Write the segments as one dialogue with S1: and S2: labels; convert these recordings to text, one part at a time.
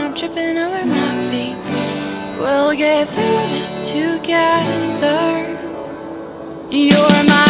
S1: and I'm tripping over my feet. We'll get through this together. You're my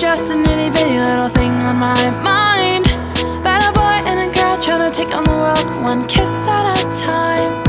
S1: just an itty bitty little thing on my mind. But a boy and a girl trying to take on the world one kiss at a time.